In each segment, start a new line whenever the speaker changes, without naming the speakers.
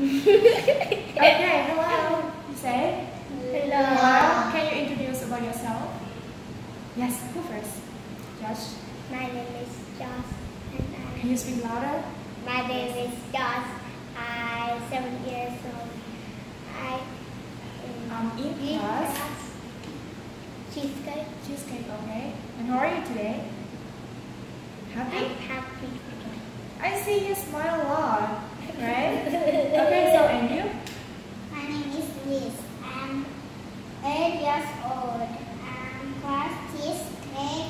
okay, hello. You say?
Hello.
Can you introduce about yourself? Yes, who first? Josh.
My name is Josh. And I,
Can you speak louder?
my name is Josh. I'm seven years old. I
Um, in
eat
class.
cheesecake.
Cheesecake, okay. And how are you today? Happy?
I'm
Happy?
happy.
I see you smile a lot, right? okay, so and you?
My name is Liz. I'm eight years old. I'm class cheesecake.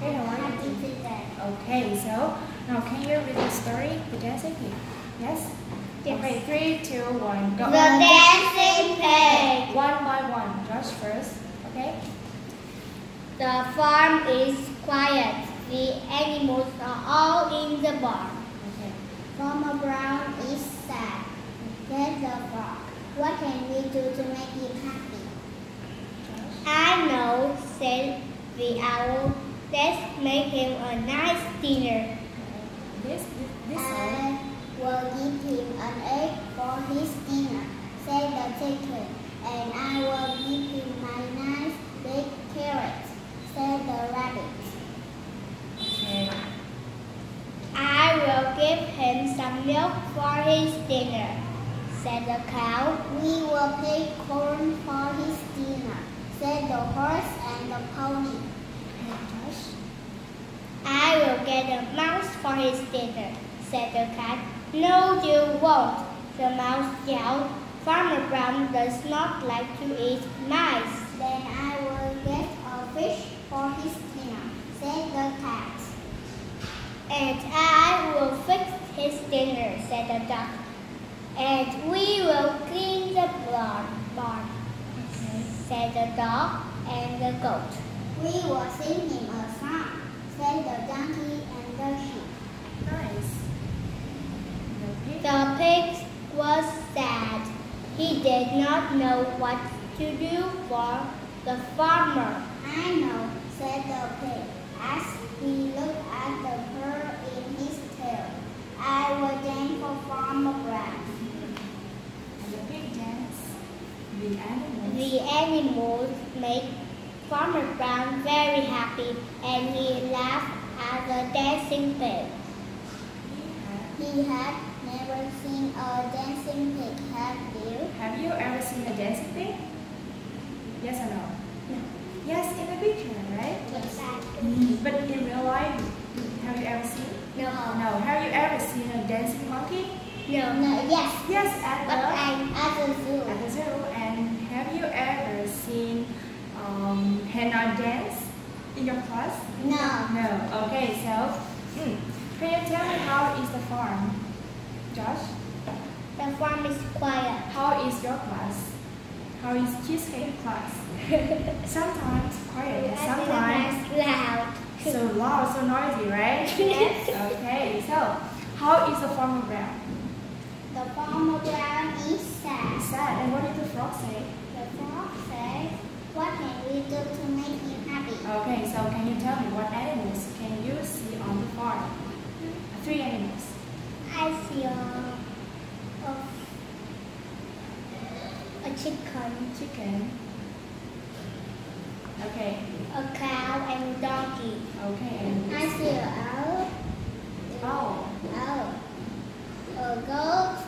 Okay, how are you?
Happy today.
Okay, so now can you read the story, The Dancing Pig? Yes?
Yes.
Okay, three, two, one, go.
The dancing pig.
One by one. Josh first, okay?
The farm is quiet. The animals are all in the barn.
Okay.
Farmer Brown is sad. There's the frog. What can we do to make him happy?
Josh.
I know, said the owl. Let's make him a nice dinner.
This, this.
I will give him an egg for his dinner, said the chicken. And I will give him my nice big carrot, said the rabbit.
Okay.
I will give him some milk for his dinner, said the cow. We will pick corn for his dinner, said the horse and the pony. I will get a mouse for his dinner, said the cat. No, you won't, the mouse yelled. Farmer Brown does not like to eat mice. Then I will get a fish for his dinner, said the cat. And I will fix his dinner, said the duck. And we will clean the barn, barn said the dog and the goat. We will sing him a song, said the donkey and the sheep.
Nice. The pig.
Was sad. He did not know what to do for the farmer. I know, said the pig, as he looked at the pearl in his tail. I will dance for Farmer Brown.
And the pig dance. The animals.
The animals made Farmer Brown very happy and he laughed at the dancing pig.
He had-
never seen a dancing pig, have you?
Have you ever seen a dancing pig? Yes or no?
No.
Yes, in the picture, right?
Yes.
Mm, but in real life, have you ever seen?
No.
No. Have you ever seen a dancing monkey?
No. No. Yes.
Yes, at
But
the
I'm at the zoo.
at the zoo. And have you ever seen um, henna dance in your class?
No.
No. Okay, so mm, can you tell me how is the farm, Josh?
The farm is quiet.
How is your class? How is cheesecake class? sometimes quiet, sometimes
loud.
so loud, so noisy, right?
Yes.
Okay, so how is the farmer brown?
The farmer brown is sad.
Sad. And what did the frog say?
The frog says, "What can we do to make him happy?"
Okay, so can you tell me what animals can you see on the farm? Three animals.
I see a, a, a chicken,
Chicken. Okay.
a cow, and a donkey.
Okay. And
I see a owl,
owl.
owl, a goat,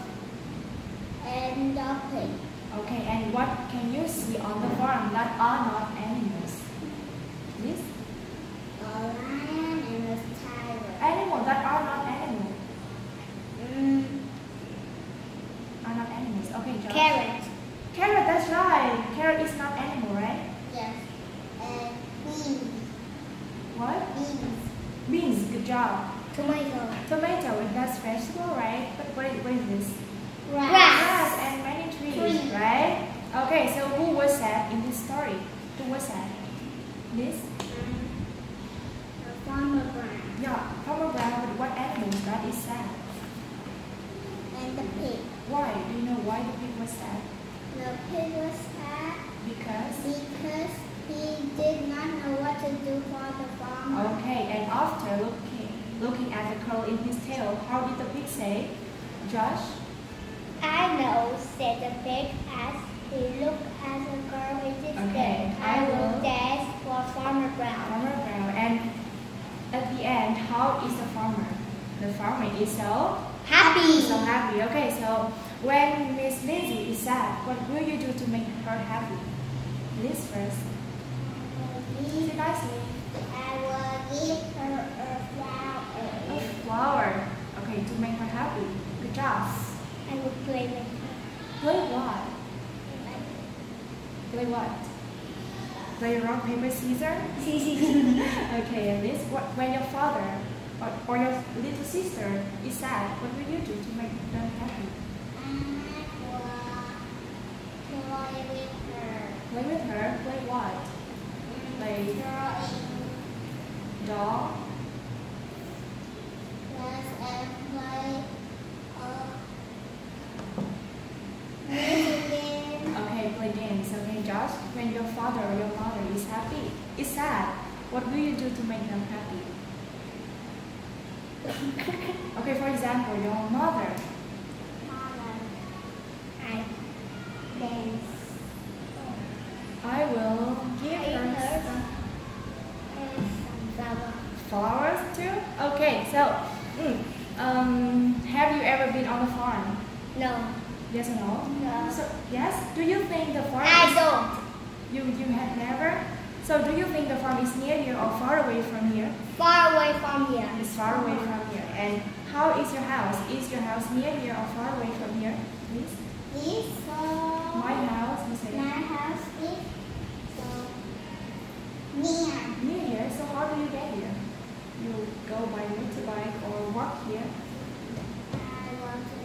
and a pig.
Okay. And what can you see on the farm that are not animals? This uh,
A lion and a tiger.
animal that are not animal
Mm,
are not animals. Okay, Josh.
carrot.
Carrot. That's right. Carrot is not animal, right?
Yes. And beans.
What?
Beans.
Beans. Good job.
Tomato.
Tomato. That's vegetable, right? But what is, what is this?
Grass.
Grass and many trees,
Tree.
right? Okay, so who was sad in this story? Who was sad? This?
The farmer brown.
Yeah, Farmer Brown, but what animals that is sad?
And the pig.
Why? Do you know why the pig was sad?
The pig was sad
Because?
because he did not know what for the farmer.
Okay, and after looking looking at the curl in his tail, how did the pig say? Josh?
I know, said the pig as he looked at the curl in his
Okay,
I
I
will
will.
dance for Farmer Brown.
Farmer Brown. And at the end, how is the farmer? The farmer is so
Happy.
so happy. Okay, so when Miss Lizzie is sad, what will you do to make her happy? Liz first.
I will give her a flower.
A
flower.
Okay, to make her happy. Good job.
I will play with her.
Play what? Play what? Play rock, paper, scissors? okay, and this, what, when your father or, or your little sister is sad, what will you do to make them happy? I will play with her. Play with her. Play what? Play doll. Okay, play games. Okay, Josh, when your father or your mother is happy, is sad, what do you do to make them happy? Okay, for example, your mother. I will give her
Her.
some flowers too. Okay, so, mm, um, have you ever been on the farm?
No,
Yes or no?
No.
So, yes. Do you think the farm?
I
is-
don't.
You you have never. So, do you think the farm is near here or far away from here?
Far away from here.
It's far away from here. And how is your house? Is your house near here or far away from here? Please.
This uh,
My house. You say
my house is so near.
near here. So, how do you get here? You go by motorbike or walk here
I want to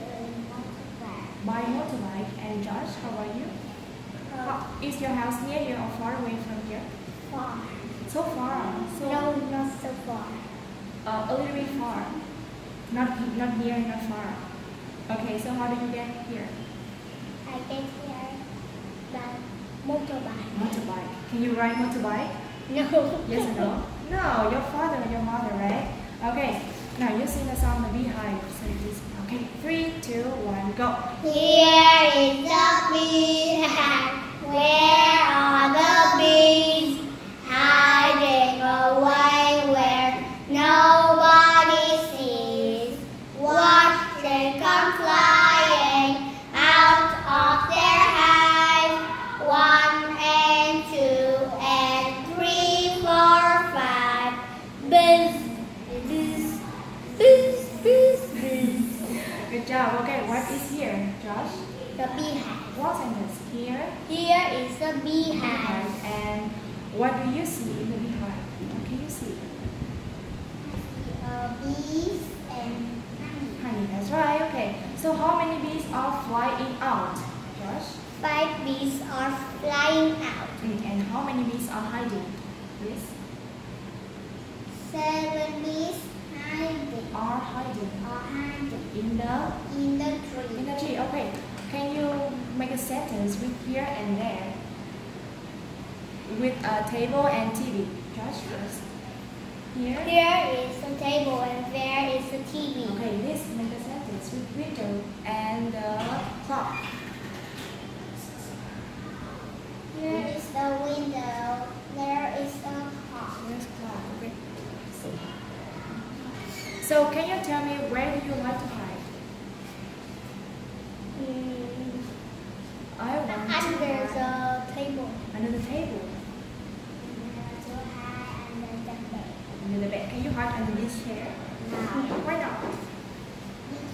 motorbike.
By motorbike. And Josh, how about you?
Uh,
is your house near here or far away from here?
far.
So far. So
No, not so far.
uh, a little bit far. Not not near, not far. Okay. So, how do you get here?
I get here by motorbike.
Motorbike. Can you ride motorbike?
No.
Yes or no? No, your father or your mother, right? Okay. Now you sing the song The Beehive. So. Okay. Three, two, one, go.
Here is the beehive. Where are the
Job. Okay. What is here, Josh?
The beehive.
What sentence? Here.
Here is a beehive.
And what do you see in the beehive? What can you see?
Uh, bees and honey.
Honey. That's right. Okay. So how many bees are flying out, Josh?
Five bees are flying out.
And how many bees are hiding? Yes.
Seven bees
Are hiding
are hiding
in the
in the
In
tree.
the tree, okay. Can you make a sentence with here and there? With a table and TV. Josh first. Here.
Here is a table and there is a TV.
Okay, this make a sentence with window and the clock.
Here is the window. There is a clock.
Where's clock? Okay. So can you tell me where do you like to hide?
Mm,
I want to
under
hide
the table.
under the table,
To under the bed.
under the bed. Can you hide under this chair?
No.
Why not?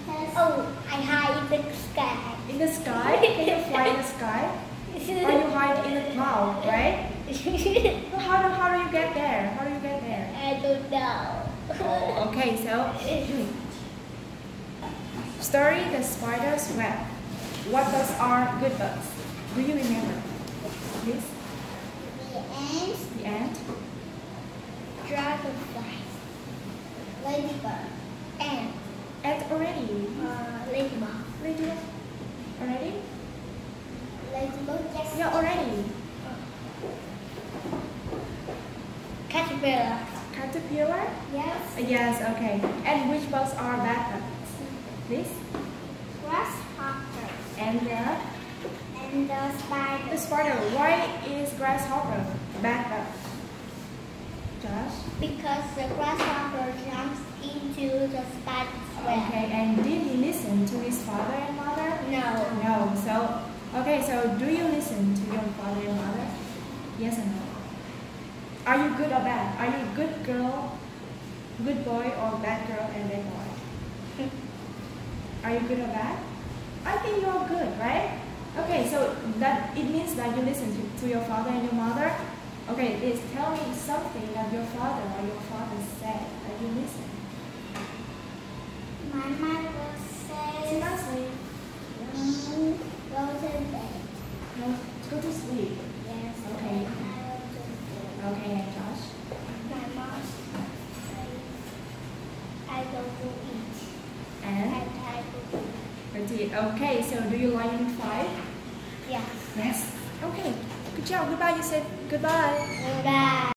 Because oh, I hide in the sky.
In the sky? Can you fly in the sky? Or you hide in the cloud, right? How do, how do you get there? How do you get there?
I don't know.
Oh, okay, so story the spider's web. What bugs are good bugs? Do you remember? Yes,
The ants,
the ant,
dragonflies, ladybug, ant,
ant already.
uh, ladybug,
Already? Already?
ladybug, yes.
Yeah, already.
Caterpillar, Yes.
Yes, okay. And which bugs are bugs? This?
Grasshopper,
And the,
And the spider.
the spider. Why is grasshopper back up? Josh?
Because the grasshopper jumps into the spider's web.
Okay, and did he listen to his father and mother?
No.
No. So, okay, so do you listen to your father and mother? Yes or no? Are you good or bad? Are you good girl, good boy, or bad girl and bad boy? Are you good or bad? I think you're good, right? Okay, so that it means that you listen to, to your father and your mother. Okay, please tell me something that your father or your father said that you listen.
My mother
Say
says,
nicely.
mm, go to bed.
No, go to sleep.
Yes.
Okay.
I will go to bed.
Okay, and Josh.
My mom says, I go to eat.
And
And I go to
repeat. Okay, so do you like unit five?
Yes.
Yes. Okay. Good job. Goodbye. You said goodbye.
Goodbye.